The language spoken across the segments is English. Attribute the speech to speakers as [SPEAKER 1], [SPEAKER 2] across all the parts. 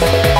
[SPEAKER 1] Bye.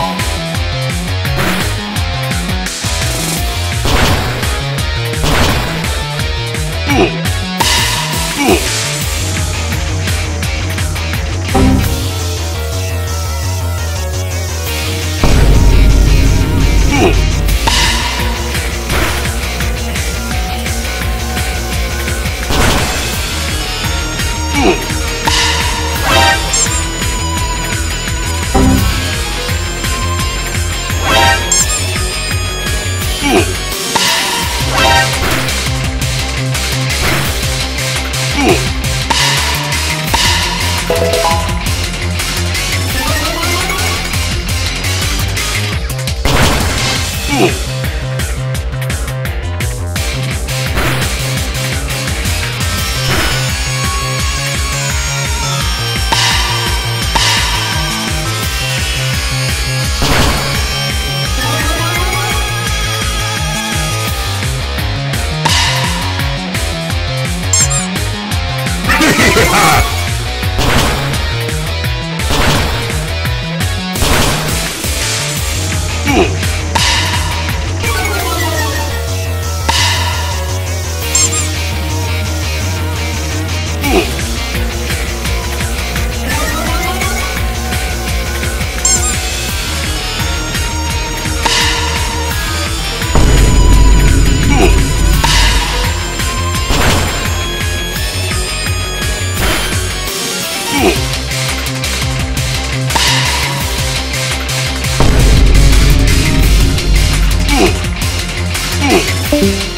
[SPEAKER 1] Ugh. Ugh.